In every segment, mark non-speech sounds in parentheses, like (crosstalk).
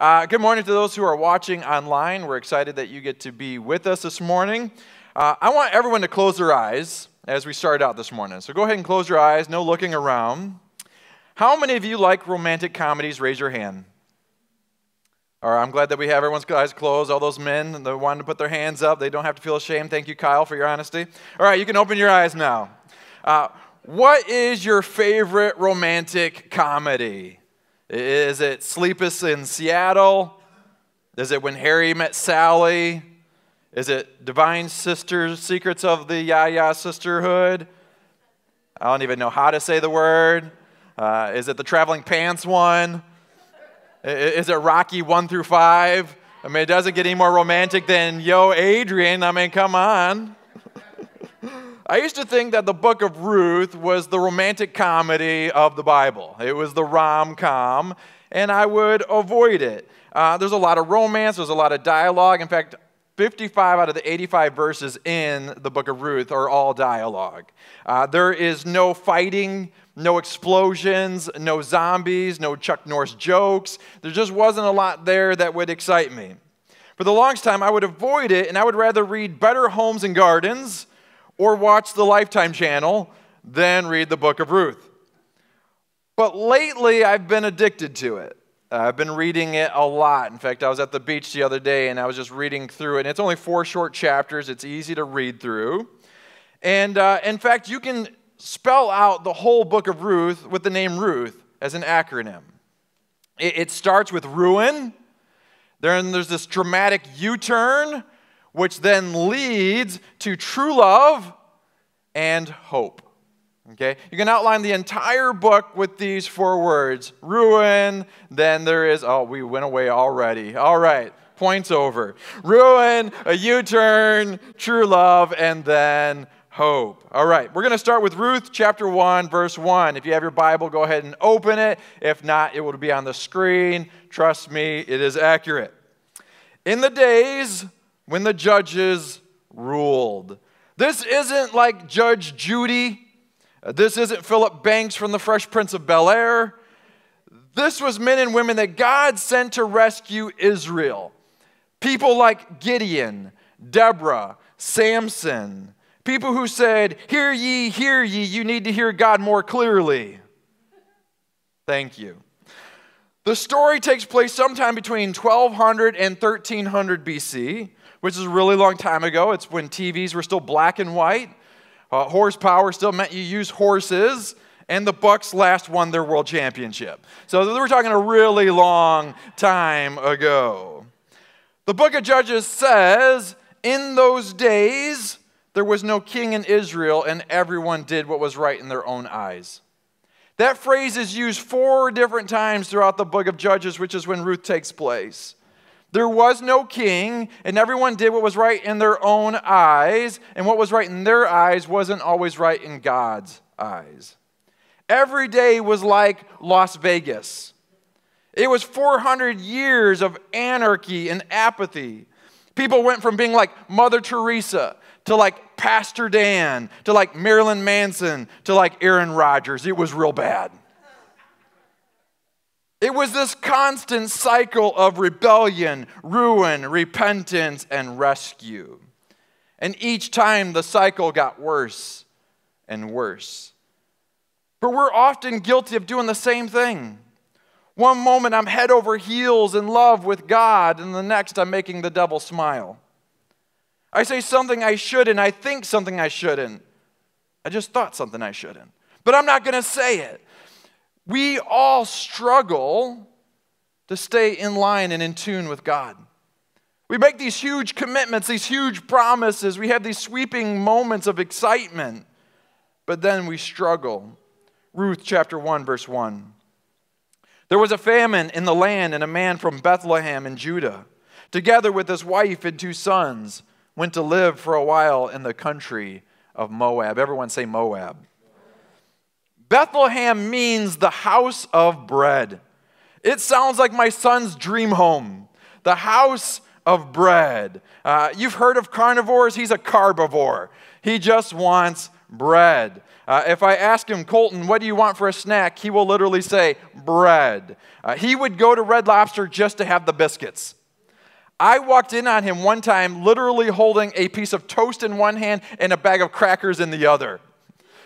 Uh, good morning to those who are watching online. We're excited that you get to be with us this morning. Uh, I want everyone to close their eyes as we start out this morning. So go ahead and close your eyes, no looking around. How many of you like romantic comedies? Raise your hand. All right, I'm glad that we have everyone's eyes closed. All those men that wanted to put their hands up, they don't have to feel ashamed. Thank you, Kyle, for your honesty. All right, you can open your eyes now. Uh, what is your favorite romantic comedy? Is it Sleepless in Seattle? Is it When Harry Met Sally? Is it Divine Sisters, Secrets of the Yaya Sisterhood? I don't even know how to say the word. Uh, is it the Traveling Pants one? Is it Rocky 1 through 5? I mean, it doesn't get any more romantic than Yo, Adrian. I mean, come on. I used to think that the book of Ruth was the romantic comedy of the Bible. It was the rom com, and I would avoid it. Uh, there's a lot of romance, there's a lot of dialogue. In fact, 55 out of the 85 verses in the book of Ruth are all dialogue. Uh, there is no fighting, no explosions, no zombies, no Chuck Norris jokes. There just wasn't a lot there that would excite me. For the longest time, I would avoid it, and I would rather read Better Homes and Gardens or watch the Lifetime channel than read the book of Ruth. But lately, I've been addicted to it. Uh, I've been reading it a lot. In fact, I was at the beach the other day and I was just reading through it. And it's only four short chapters, it's easy to read through. And uh, in fact, you can spell out the whole book of Ruth with the name Ruth as an acronym. It, it starts with ruin, then there's this dramatic U turn which then leads to true love and hope. Okay? You can outline the entire book with these four words ruin, then there is, oh, we went away already. All right, points over. Ruin, a U turn, true love, and then hope. All right, we're going to start with Ruth chapter 1, verse 1. If you have your Bible, go ahead and open it. If not, it will be on the screen. Trust me, it is accurate. In the days when the judges ruled. This isn't like Judge Judy. This isn't Philip Banks from the Fresh Prince of Bel Air. This was men and women that God sent to rescue Israel. People like Gideon, Deborah, Samson. People who said, Hear ye, hear ye, you need to hear God more clearly. Thank you. The story takes place sometime between 1200 and 1300 BC which is a really long time ago. It's when TVs were still black and white. Uh, horsepower still meant you use horses, and the Bucks last won their world championship. So we're talking a really long time ago. The book of Judges says, In those days, there was no king in Israel, and everyone did what was right in their own eyes. That phrase is used four different times throughout the book of Judges, which is when Ruth takes place. There was no king, and everyone did what was right in their own eyes, and what was right in their eyes wasn't always right in God's eyes. Every day was like Las Vegas. It was 400 years of anarchy and apathy. People went from being like Mother Teresa to like Pastor Dan to like Marilyn Manson to like Aaron Rodgers. It was real bad. It was this constant cycle of rebellion, ruin, repentance, and rescue. And each time the cycle got worse and worse. But we're often guilty of doing the same thing. One moment I'm head over heels in love with God, and the next I'm making the devil smile. I say something I shouldn't, I think something I shouldn't. I just thought something I shouldn't. But I'm not going to say it. We all struggle to stay in line and in tune with God. We make these huge commitments, these huge promises. We have these sweeping moments of excitement, but then we struggle. Ruth chapter 1, verse 1. There was a famine in the land, and a man from Bethlehem in Judah, together with his wife and two sons, went to live for a while in the country of Moab. Everyone say Moab. Bethlehem means the house of bread. It sounds like my son's dream home, the house of bread. Uh, you've heard of carnivores, he's a carbivore. He just wants bread. Uh, if I ask him, Colton, what do you want for a snack? He will literally say, bread. Uh, he would go to Red Lobster just to have the biscuits. I walked in on him one time, literally holding a piece of toast in one hand and a bag of crackers in the other.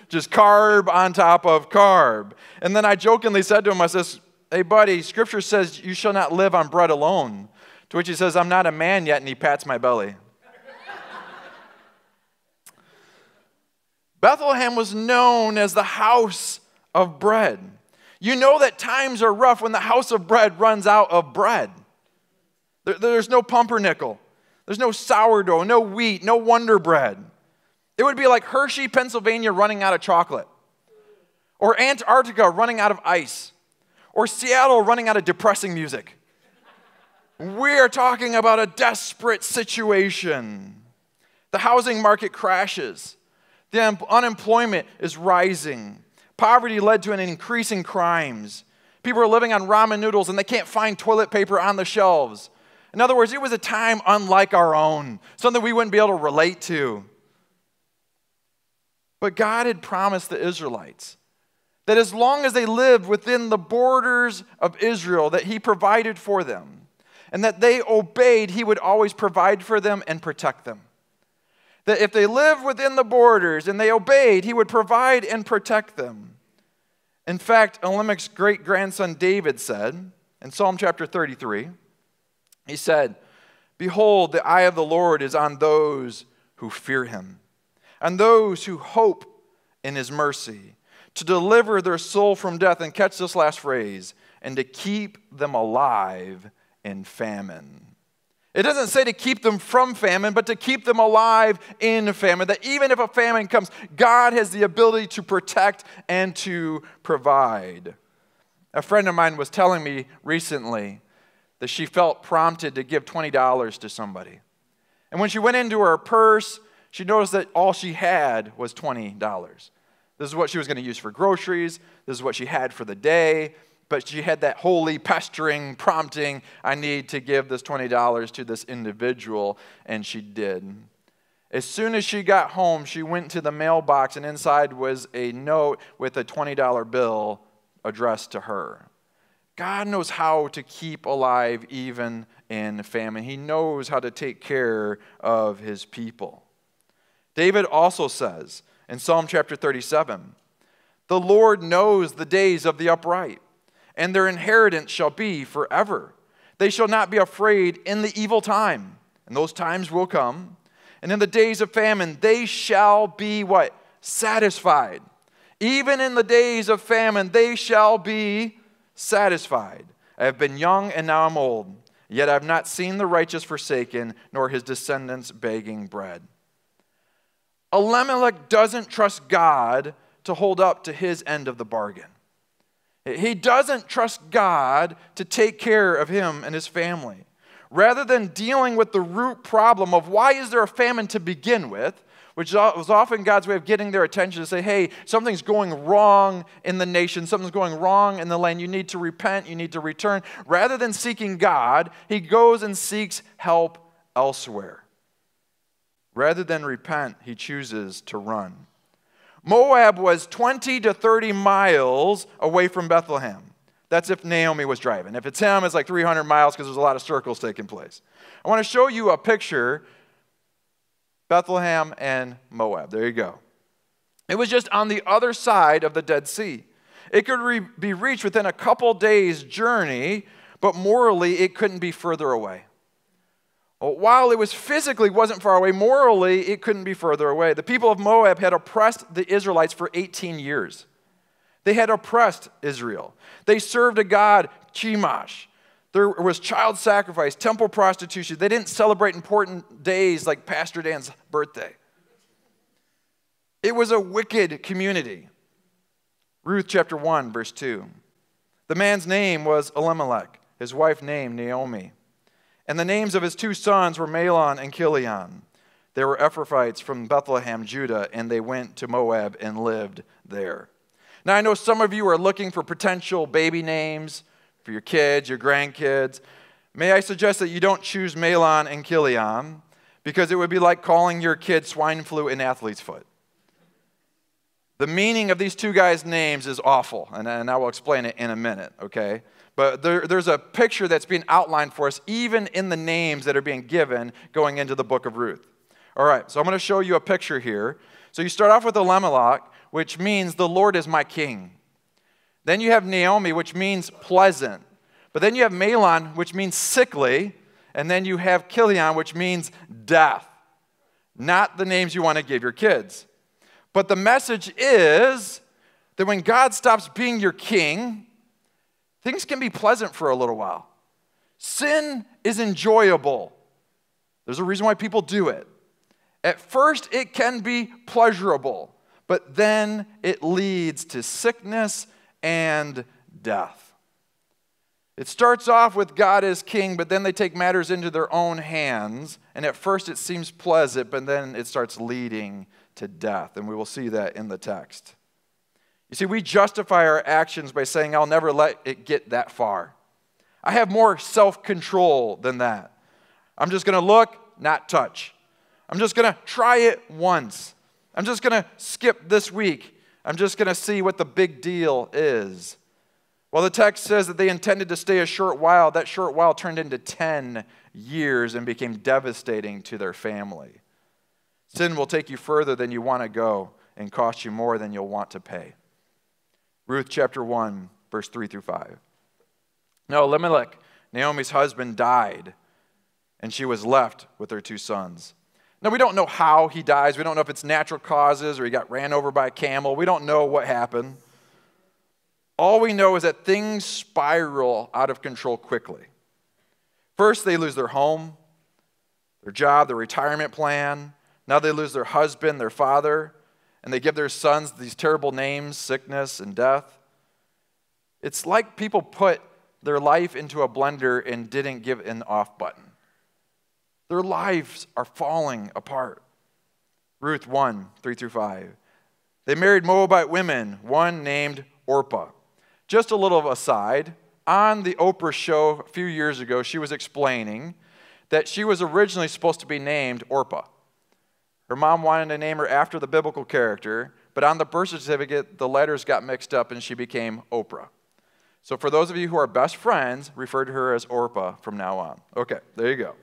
Just carb on top of carb. And then I jokingly said to him, I says, Hey, buddy, scripture says you shall not live on bread alone. To which he says, I'm not a man yet, and he pats my belly. (laughs) Bethlehem was known as the house of bread. You know that times are rough when the house of bread runs out of bread. There, there's no pumpernickel, there's no sourdough, no wheat, no Wonder Bread. It would be like Hershey, Pennsylvania running out of chocolate, or Antarctica running out of ice, or Seattle running out of depressing music. We are talking about a desperate situation. The housing market crashes. The unemployment is rising. Poverty led to an increase in crimes. People are living on ramen noodles and they can't find toilet paper on the shelves. In other words, it was a time unlike our own, something we wouldn't be able to relate to. But God had promised the Israelites that as long as they lived within the borders of Israel, that He provided for them, and that they obeyed, He would always provide for them and protect them that if they lived within the borders and they obeyed, he would provide and protect them. In fact, Elimelech's great grandson David said in Psalm chapter 33, he said, Behold, the eye of the Lord is on those who fear him, and those who hope in his mercy, to deliver their soul from death. And catch this last phrase, and to keep them alive in famine. It doesn't say to keep them from famine, but to keep them alive in famine. That even if a famine comes, God has the ability to protect and to provide. A friend of mine was telling me recently that she felt prompted to give $20 to somebody. And when she went into her purse, she noticed that all she had was $20. This is what she was going to use for groceries, this is what she had for the day but she had that holy pestering prompting I need to give this $20 to this individual, and she did. As soon as she got home, she went to the mailbox, and inside was a note with a $20 bill addressed to her. God knows how to keep alive even in famine. He knows how to take care of his people. David also says in Psalm chapter 37 The Lord knows the days of the upright and their inheritance shall be forever. They shall not be afraid in the evil time, and those times will come. And in the days of famine, they shall be what? Satisfied. Even in the days of famine, they shall be satisfied. I have been young and now I'm old, yet I have not seen the righteous forsaken, nor his descendants begging bread. Elimelech doesn't trust God to hold up to his end of the bargain. He doesn't trust God to take care of him and his family. Rather than dealing with the root problem of why is there a famine to begin with, which was often God's way of getting their attention to say, hey, something's going wrong in the nation, something's going wrong in the land, you need to repent, you need to return. Rather than seeking God, he goes and seeks help elsewhere. Rather than repent, he chooses to run. Moab was 20 to 30 miles away from Bethlehem. That's if Naomi was driving. If it's him, it's like 300 miles because there's a lot of circles taking place. I want to show you a picture Bethlehem and Moab. There you go. It was just on the other side of the Dead Sea. It could re- be reached within a couple days' journey, but morally, it couldn't be further away. While it was physically wasn't far away, morally it couldn't be further away. The people of Moab had oppressed the Israelites for 18 years. They had oppressed Israel. They served a god, Chemosh. There was child sacrifice, temple prostitution. They didn't celebrate important days like Pastor Dan's birthday. It was a wicked community. Ruth chapter 1, verse 2. The man's name was Elimelech, his wife named Naomi. And the names of his two sons were Mahlon and Chilion. They were Ephrathites from Bethlehem, Judah, and they went to Moab and lived there. Now, I know some of you are looking for potential baby names for your kids, your grandkids. May I suggest that you don't choose Mahlon and Chilion because it would be like calling your kid swine flu and athlete's foot. The meaning of these two guys' names is awful, and, and I will explain it in a minute, okay? But there, there's a picture that's being outlined for us, even in the names that are being given going into the book of Ruth. All right, so I'm going to show you a picture here. So you start off with Elimelech, which means the Lord is my king. Then you have Naomi, which means pleasant. But then you have Mahlon, which means sickly. And then you have Chilion, which means death. Not the names you want to give your kids. But the message is that when God stops being your king, things can be pleasant for a little while. Sin is enjoyable. There's a reason why people do it. At first, it can be pleasurable, but then it leads to sickness and death. It starts off with God as king, but then they take matters into their own hands. And at first, it seems pleasant, but then it starts leading to death. And we will see that in the text. You see, we justify our actions by saying, I'll never let it get that far. I have more self control than that. I'm just going to look, not touch. I'm just going to try it once. I'm just going to skip this week. I'm just going to see what the big deal is. Well, the text says that they intended to stay a short while. That short while turned into 10 years and became devastating to their family. Sin will take you further than you want to go and cost you more than you'll want to pay. Ruth chapter 1, verse 3 through 5. Now, Elimelech, Naomi's husband, died, and she was left with her two sons. Now, we don't know how he dies. We don't know if it's natural causes or he got ran over by a camel. We don't know what happened. All we know is that things spiral out of control quickly. First, they lose their home, their job, their retirement plan. Now they lose their husband, their father, and they give their sons these terrible names sickness and death. It's like people put their life into a blender and didn't give an off button. Their lives are falling apart. Ruth 1 3 through 5. They married Moabite women, one named Orpah. Just a little aside, on the Oprah show a few years ago, she was explaining that she was originally supposed to be named Orpah. Her mom wanted to name her after the biblical character, but on the birth certificate, the letters got mixed up and she became Oprah. So, for those of you who are best friends, refer to her as Orpah from now on. Okay, there you go.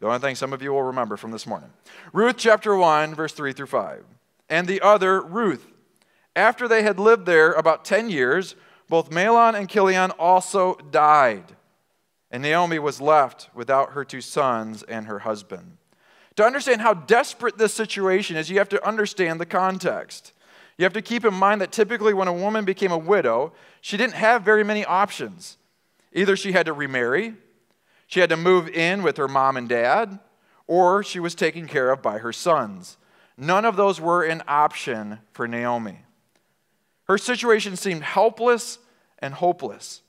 The only thing some of you will remember from this morning. Ruth chapter 1, verse 3 through 5. And the other, Ruth. After they had lived there about 10 years, both Mahlon and Chilion also died. And Naomi was left without her two sons and her husband. To understand how desperate this situation is, you have to understand the context. You have to keep in mind that typically when a woman became a widow, she didn't have very many options. Either she had to remarry, she had to move in with her mom and dad, or she was taken care of by her sons. None of those were an option for Naomi. Her situation seemed helpless and hopeless.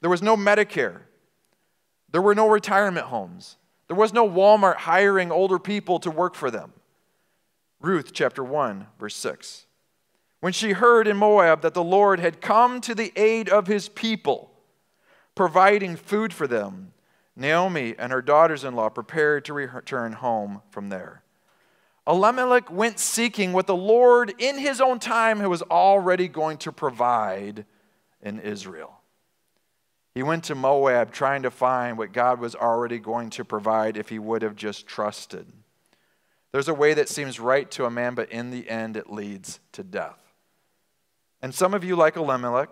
There was no Medicare, there were no retirement homes, there was no Walmart hiring older people to work for them. Ruth chapter 1, verse 6. When she heard in Moab that the Lord had come to the aid of his people, providing food for them, Naomi and her daughters in law prepared to return home from there. Elimelech went seeking what the Lord in his own time was already going to provide in Israel. He went to Moab trying to find what God was already going to provide if he would have just trusted. There's a way that seems right to a man, but in the end it leads to death. And some of you, like Elimelech,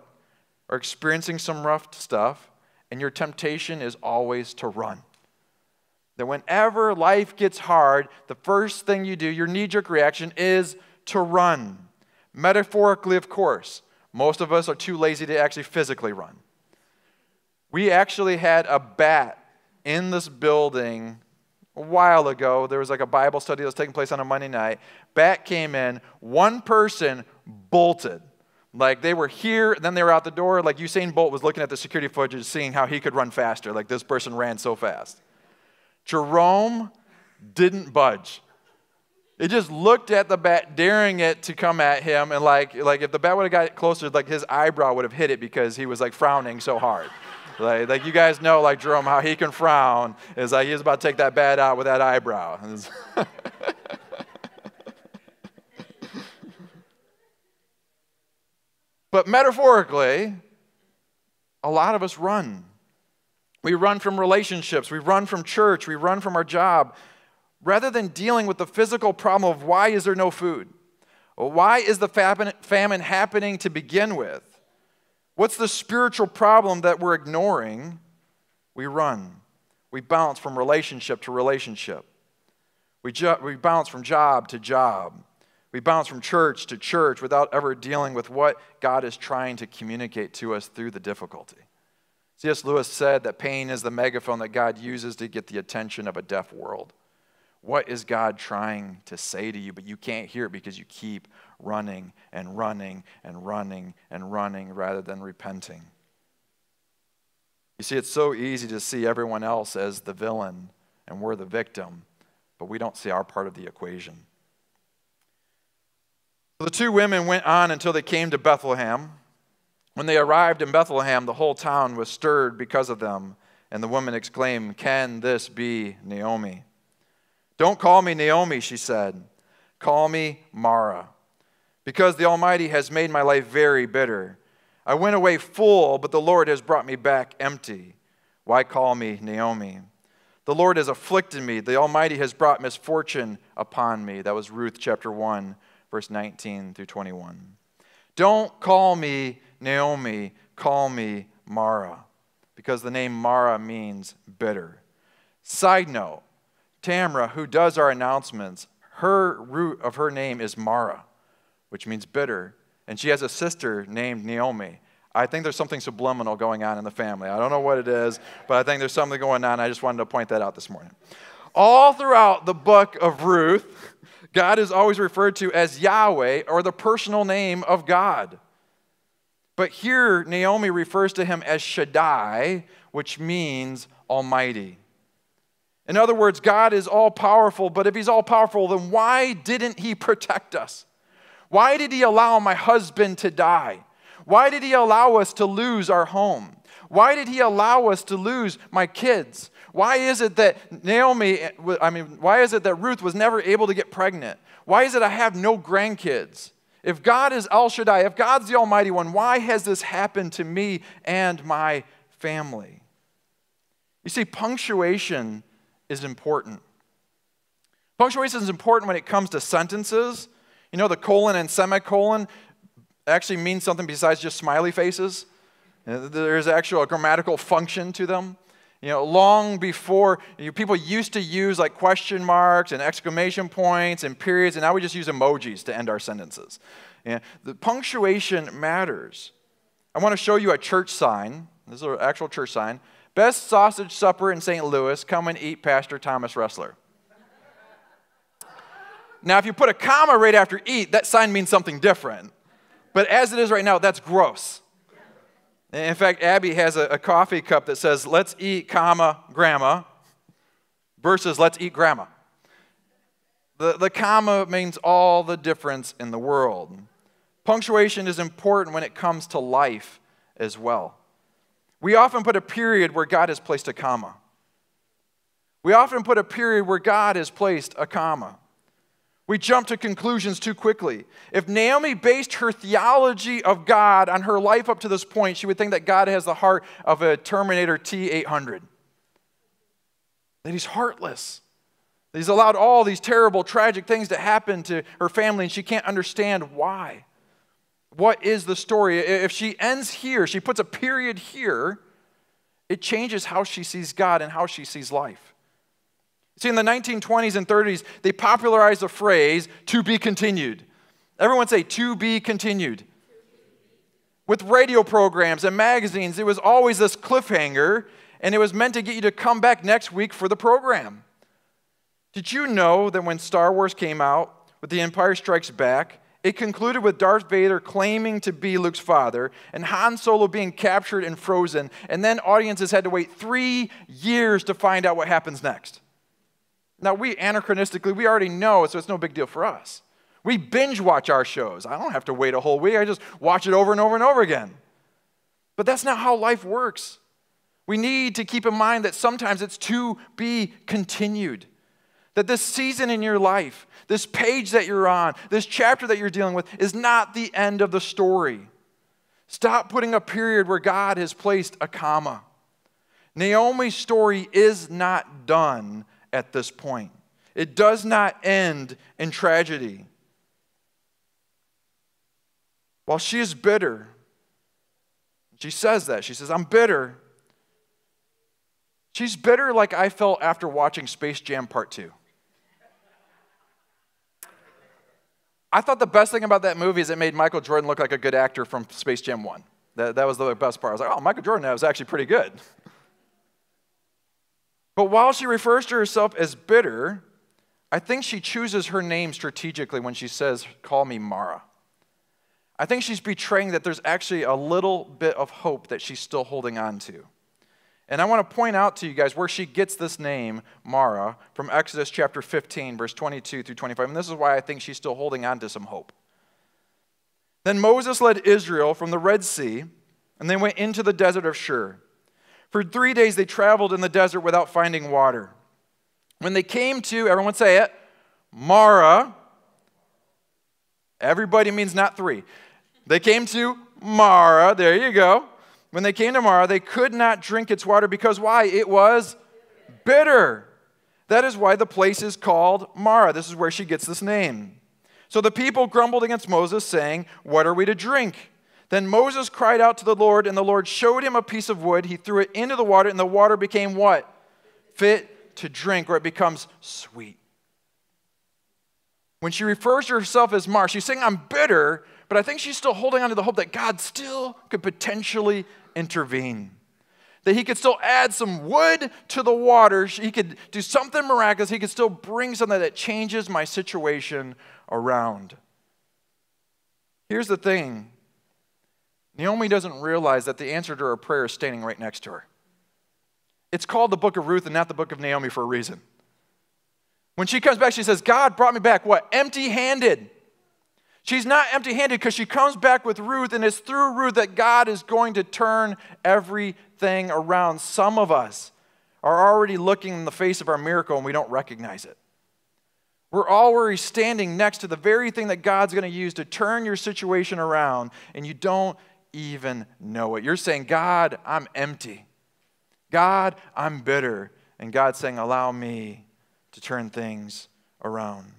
are experiencing some rough stuff and your temptation is always to run. That whenever life gets hard, the first thing you do, your knee jerk reaction, is to run. Metaphorically, of course. Most of us are too lazy to actually physically run. We actually had a bat in this building a while ago. There was like a Bible study that was taking place on a Monday night. Bat came in, one person bolted. Like they were here, then they were out the door. Like Usain Bolt was looking at the security footage, seeing how he could run faster. Like this person ran so fast. Jerome didn't budge. It just looked at the bat, daring it to come at him, and like, like if the bat would have got closer, like his eyebrow would have hit it because he was like frowning so hard. Like, like you guys know, like Jerome, how he can frown is like he's about to take that bat out with that eyebrow. (laughs) But metaphorically, a lot of us run. We run from relationships, we run from church, we run from our job, rather than dealing with the physical problem of why is there no food? Why is the famine happening to begin with? What's the spiritual problem that we're ignoring? We run. We bounce from relationship to relationship. We, ju- we bounce from job to job. We bounce from church to church without ever dealing with what God is trying to communicate to us through the difficulty. C.S. Lewis said that pain is the megaphone that God uses to get the attention of a deaf world. What is God trying to say to you? But you can't hear it because you keep running and running and running and running rather than repenting. You see, it's so easy to see everyone else as the villain and we're the victim, but we don't see our part of the equation. So the two women went on until they came to Bethlehem. When they arrived in Bethlehem, the whole town was stirred because of them, and the woman exclaimed, Can this be Naomi? Don't call me Naomi, she said. Call me Mara, because the Almighty has made my life very bitter. I went away full, but the Lord has brought me back empty. Why call me Naomi? The Lord has afflicted me. The Almighty has brought misfortune upon me. That was Ruth chapter 1, verse 19 through 21. Don't call me Naomi, call me Mara, because the name Mara means bitter. Side note Tamra, who does our announcements, her root of her name is Mara, which means bitter. And she has a sister named Naomi. I think there's something subliminal going on in the family. I don't know what it is, but I think there's something going on. I just wanted to point that out this morning. All throughout the book of Ruth, God is always referred to as Yahweh or the personal name of God. But here, Naomi refers to him as Shaddai, which means Almighty. In other words, God is all powerful, but if He's all powerful, then why didn't He protect us? Why did He allow my husband to die? Why did He allow us to lose our home? Why did He allow us to lose my kids? Why is it that Naomi, I mean, why is it that Ruth was never able to get pregnant? Why is it I have no grandkids? If God is El Shaddai, if God's the Almighty One, why has this happened to me and my family? You see, punctuation is important. Punctuation is important when it comes to sentences. You know, the colon and semicolon actually mean something besides just smiley faces. Uh, There's actually a grammatical function to them. You know, long before you know, people used to use like question marks and exclamation points and periods, and now we just use emojis to end our sentences. The punctuation matters. I want to show you a church sign. This is an actual church sign. Best sausage supper in St. Louis. Come and eat, Pastor Thomas Ressler. Now, if you put a comma right after eat, that sign means something different. But as it is right now, that's gross. In fact, Abby has a, a coffee cup that says, let's eat, comma, grandma, versus let's eat grandma. The, the comma means all the difference in the world. Punctuation is important when it comes to life as well. We often put a period where God has placed a comma. We often put a period where God has placed a comma. We jump to conclusions too quickly. If Naomi based her theology of God on her life up to this point, she would think that God has the heart of a Terminator T 800. That he's heartless. That he's allowed all these terrible, tragic things to happen to her family, and she can't understand why. What is the story? If she ends here, she puts a period here, it changes how she sees God and how she sees life. See, in the 1920s and 30s, they popularized the phrase to be continued. Everyone say, to be continued. With radio programs and magazines, it was always this cliffhanger, and it was meant to get you to come back next week for the program. Did you know that when Star Wars came out with The Empire Strikes Back, it concluded with Darth Vader claiming to be Luke's father and Han Solo being captured and frozen, and then audiences had to wait three years to find out what happens next. Now, we anachronistically, we already know, so it's no big deal for us. We binge watch our shows. I don't have to wait a whole week, I just watch it over and over and over again. But that's not how life works. We need to keep in mind that sometimes it's to be continued. That this season in your life, this page that you're on, this chapter that you're dealing with, is not the end of the story. Stop putting a period where God has placed a comma. Naomi's story is not done at this point. It does not end in tragedy. While she is bitter, she says that. She says, I'm bitter. She's bitter like I felt after watching Space Jam Part 2. I thought the best thing about that movie is it made Michael Jordan look like a good actor from Space Jam 1. That, that was the best part. I was like, oh, Michael Jordan was actually pretty good. But while she refers to herself as bitter, I think she chooses her name strategically when she says, Call me Mara. I think she's betraying that there's actually a little bit of hope that she's still holding on to. And I want to point out to you guys where she gets this name, Mara, from Exodus chapter 15, verse 22 through 25. And this is why I think she's still holding on to some hope. Then Moses led Israel from the Red Sea, and they went into the desert of Shur. For three days they traveled in the desert without finding water. When they came to, everyone say it, Mara, everybody means not three. They came to Mara, there you go. When they came to Mara, they could not drink its water because why? It was bitter. That is why the place is called Mara. This is where she gets this name. So the people grumbled against Moses, saying, What are we to drink? Then Moses cried out to the Lord, and the Lord showed him a piece of wood. He threw it into the water, and the water became what? Fit to drink, or it becomes sweet. When she refers to herself as Mar, she's saying, I'm bitter, but I think she's still holding on to the hope that God still could potentially intervene. That he could still add some wood to the water. He could do something miraculous. He could still bring something that changes my situation around. Here's the thing Naomi doesn't realize that the answer to her prayer is standing right next to her. It's called the book of Ruth and not the book of Naomi for a reason. When she comes back, she says, God brought me back, what? Empty handed. She's not empty handed because she comes back with Ruth, and it's through Ruth that God is going to turn everything around. Some of us are already looking in the face of our miracle and we don't recognize it. We're already standing next to the very thing that God's going to use to turn your situation around, and you don't even know it. You're saying, God, I'm empty. God, I'm bitter. And God's saying, Allow me to turn things around.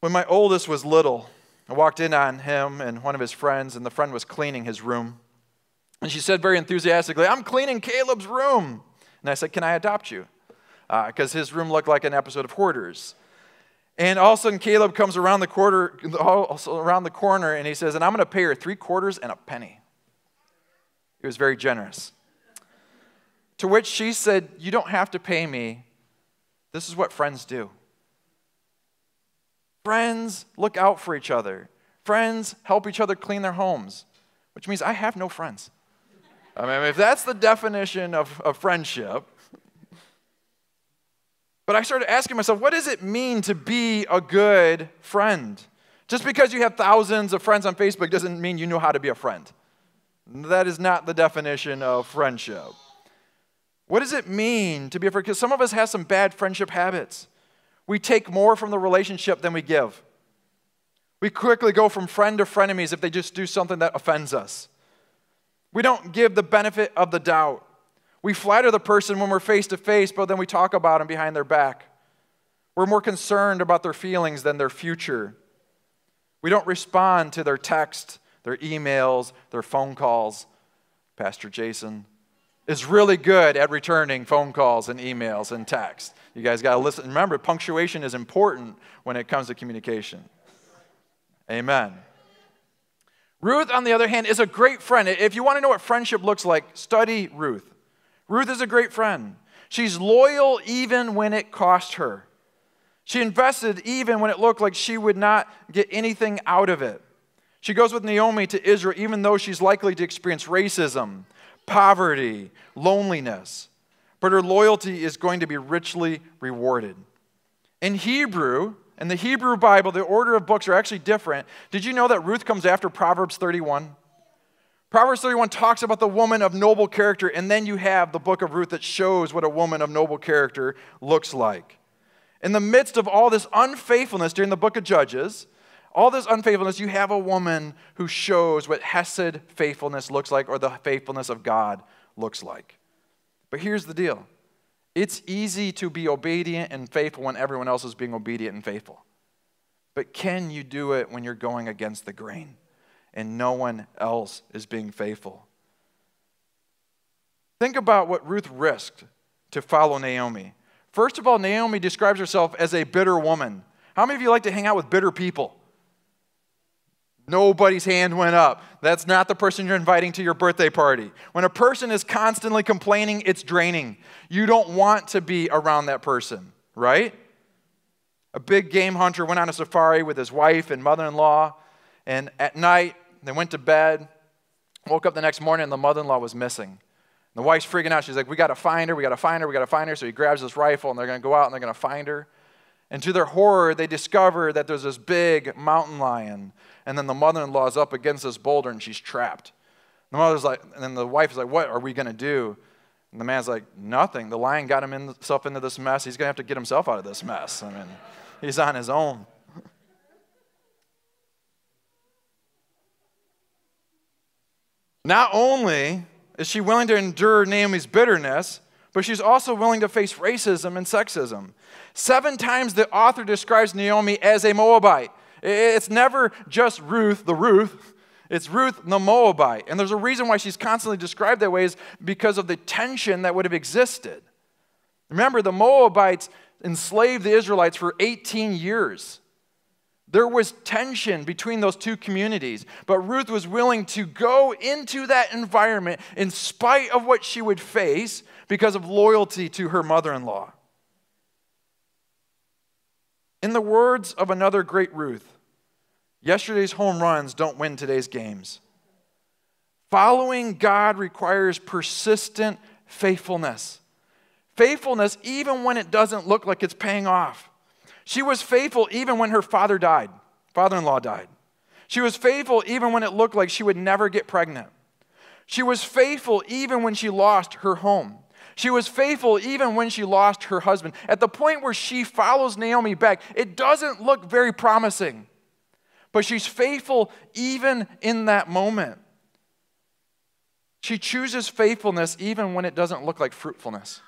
When my oldest was little, I walked in on him and one of his friends, and the friend was cleaning his room. And she said very enthusiastically, I'm cleaning Caleb's room. And I said, Can I adopt you? Because uh, his room looked like an episode of Hoarders. And all of a sudden, Caleb comes around the, quarter, around the corner and he says, And I'm going to pay her three quarters and a penny. He was very generous. To which she said, You don't have to pay me. This is what friends do. Friends look out for each other. Friends help each other clean their homes, which means I have no friends. I mean, if that's the definition of, of friendship. But I started asking myself, what does it mean to be a good friend? Just because you have thousands of friends on Facebook doesn't mean you know how to be a friend. That is not the definition of friendship. What does it mean to be a friend? Because some of us have some bad friendship habits. We take more from the relationship than we give. We quickly go from friend to frenemies if they just do something that offends us. We don't give the benefit of the doubt. We flatter the person when we're face to face, but then we talk about them behind their back. We're more concerned about their feelings than their future. We don't respond to their text, their emails, their phone calls. Pastor Jason is really good at returning phone calls and emails and texts. You guys got to listen. Remember, punctuation is important when it comes to communication. Amen. Ruth, on the other hand, is a great friend. If you want to know what friendship looks like, study Ruth. Ruth is a great friend. She's loyal even when it cost her. She invested even when it looked like she would not get anything out of it. She goes with Naomi to Israel even though she's likely to experience racism, poverty, loneliness but her loyalty is going to be richly rewarded. In Hebrew, in the Hebrew Bible, the order of books are actually different. Did you know that Ruth comes after Proverbs 31? Proverbs 31 talks about the woman of noble character, and then you have the book of Ruth that shows what a woman of noble character looks like. In the midst of all this unfaithfulness during the book of Judges, all this unfaithfulness, you have a woman who shows what Hesed faithfulness looks like or the faithfulness of God looks like. But here's the deal it's easy to be obedient and faithful when everyone else is being obedient and faithful. But can you do it when you're going against the grain and no one else is being faithful? Think about what Ruth risked to follow Naomi. First of all, Naomi describes herself as a bitter woman. How many of you like to hang out with bitter people? Nobody's hand went up. That's not the person you're inviting to your birthday party. When a person is constantly complaining, it's draining. You don't want to be around that person, right? A big game hunter went on a safari with his wife and mother in law, and at night, they went to bed, woke up the next morning, and the mother in law was missing. And the wife's freaking out. She's like, We got to find her, we got to find her, we got to find her. So he grabs his rifle, and they're going to go out and they're going to find her. And to their horror, they discover that there's this big mountain lion and then the mother-in-law is up against this boulder and she's trapped. The mother's like, and then the wife is like, what are we going to do? And the man's like, nothing. The lion got himself into this mess. He's going to have to get himself out of this mess. I mean, he's on his own. Not only is she willing to endure Naomi's bitterness, but she's also willing to face racism and sexism. Seven times the author describes Naomi as a Moabite. It's never just Ruth, the Ruth. It's Ruth the Moabite. And there's a reason why she's constantly described that way is because of the tension that would have existed. Remember, the Moabites enslaved the Israelites for 18 years. There was tension between those two communities, but Ruth was willing to go into that environment in spite of what she would face because of loyalty to her mother in law. In the words of another great Ruth, yesterday's home runs don't win today's games. Following God requires persistent faithfulness. Faithfulness, even when it doesn't look like it's paying off. She was faithful even when her father died, father in law died. She was faithful even when it looked like she would never get pregnant. She was faithful even when she lost her home. She was faithful even when she lost her husband. At the point where she follows Naomi back, it doesn't look very promising. But she's faithful even in that moment. She chooses faithfulness even when it doesn't look like fruitfulness.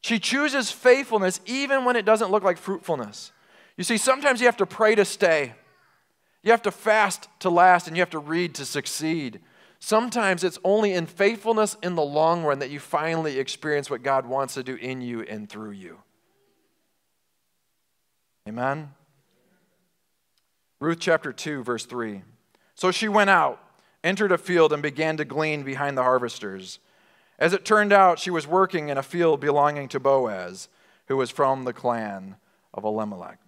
She chooses faithfulness even when it doesn't look like fruitfulness. You see, sometimes you have to pray to stay. You have to fast to last, and you have to read to succeed. Sometimes it's only in faithfulness in the long run that you finally experience what God wants to do in you and through you. Amen? Ruth chapter 2, verse 3. So she went out, entered a field, and began to glean behind the harvesters. As it turned out, she was working in a field belonging to Boaz, who was from the clan of Elimelech.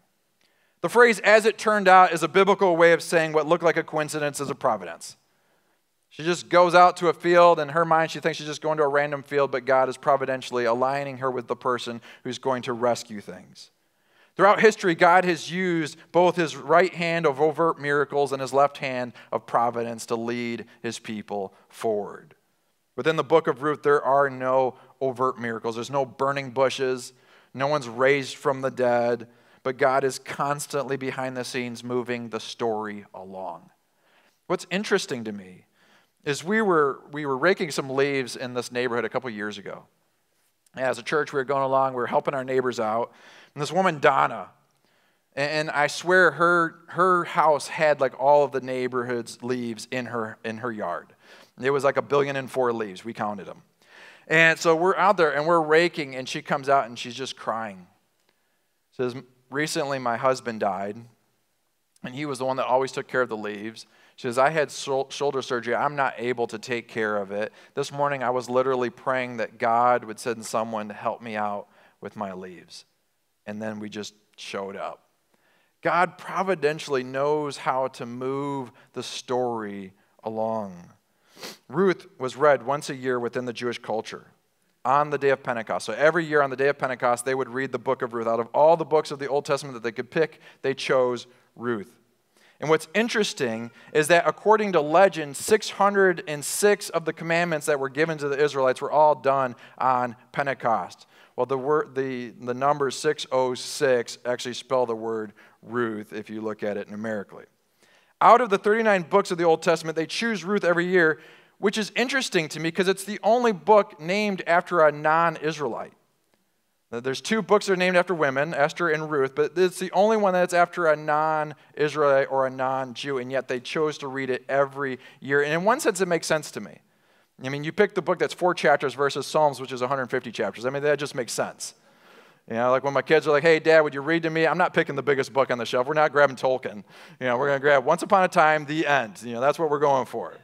The phrase, as it turned out, is a biblical way of saying what looked like a coincidence is a providence. She just goes out to a field. In her mind, she thinks she's just going to a random field, but God is providentially aligning her with the person who's going to rescue things. Throughout history, God has used both his right hand of overt miracles and his left hand of providence to lead his people forward. Within the book of Ruth, there are no overt miracles. There's no burning bushes. No one's raised from the dead. But God is constantly behind the scenes moving the story along. What's interesting to me is we were, we were raking some leaves in this neighborhood a couple years ago. As a church, we were going along, we were helping our neighbors out. And this woman, Donna, and I swear her, her house had like all of the neighborhood's leaves in her, in her yard. It was like a billion and four leaves. We counted them. And so we're out there and we're raking, and she comes out and she's just crying. Says, Recently, my husband died, and he was the one that always took care of the leaves. She says, I had shoulder surgery. I'm not able to take care of it. This morning, I was literally praying that God would send someone to help me out with my leaves. And then we just showed up. God providentially knows how to move the story along. Ruth was read once a year within the Jewish culture on the day of Pentecost. So every year on the day of Pentecost, they would read the book of Ruth. Out of all the books of the Old Testament that they could pick, they chose Ruth. And what's interesting is that according to legend, 606 of the commandments that were given to the Israelites were all done on Pentecost. Well, the, word, the, the number 606 actually spell the word Ruth if you look at it numerically. Out of the 39 books of the Old Testament, they choose Ruth every year, which is interesting to me because it's the only book named after a non Israelite. There's two books that are named after women, Esther and Ruth, but it's the only one that's after a non Israelite or a non Jew, and yet they chose to read it every year. And in one sense, it makes sense to me. I mean, you pick the book that's four chapters versus Psalms, which is 150 chapters. I mean, that just makes sense. You know, like when my kids are like, hey, Dad, would you read to me? I'm not picking the biggest book on the shelf. We're not grabbing Tolkien. You know, we're going to grab Once Upon a Time, The End. You know, that's what we're going for.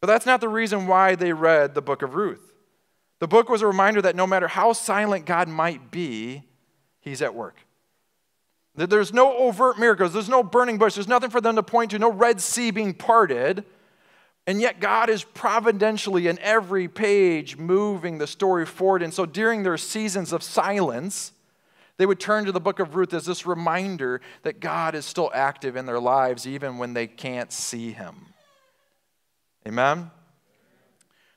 But that's not the reason why they read the book of Ruth. The book was a reminder that no matter how silent God might be, He's at work. That there's no overt miracles, there's no burning bush, there's nothing for them to point to, no Red Sea being parted. And yet, God is providentially in every page moving the story forward. And so, during their seasons of silence, they would turn to the book of Ruth as this reminder that God is still active in their lives, even when they can't see Him. Amen?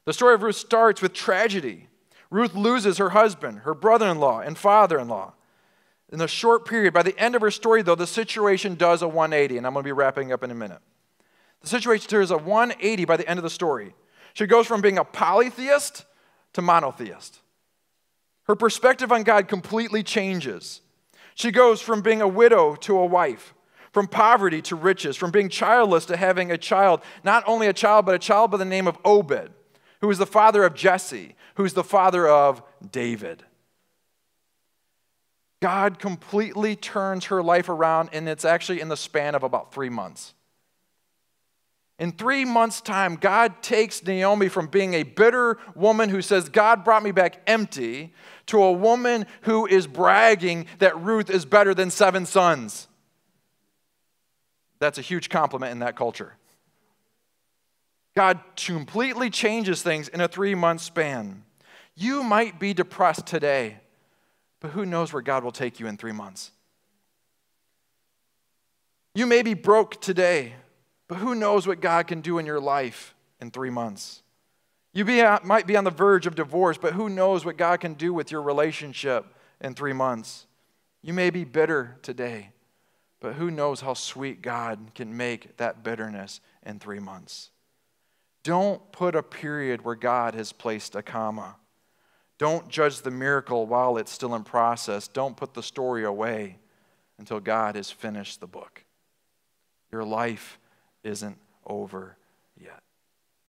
The story of Ruth starts with tragedy. Ruth loses her husband, her brother in law, and father in law. In a short period, by the end of her story, though, the situation does a 180, and I'm going to be wrapping up in a minute. The situation does a 180 by the end of the story. She goes from being a polytheist to monotheist. Her perspective on God completely changes. She goes from being a widow to a wife, from poverty to riches, from being childless to having a child, not only a child, but a child by the name of Obed who is the father of Jesse, who's the father of David. God completely turns her life around, and it's actually in the span of about three months. In three months' time, God takes Naomi from being a bitter woman who says, God brought me back empty, to a woman who is bragging that Ruth is better than seven sons. That's a huge compliment in that culture. God completely changes things in a three month span. You might be depressed today, but who knows where God will take you in three months? You may be broke today, but who knows what God can do in your life in three months? You be, might be on the verge of divorce, but who knows what God can do with your relationship in three months? You may be bitter today, but who knows how sweet God can make that bitterness in three months? Don't put a period where God has placed a comma. Don't judge the miracle while it's still in process. Don't put the story away until God has finished the book. Your life isn't over.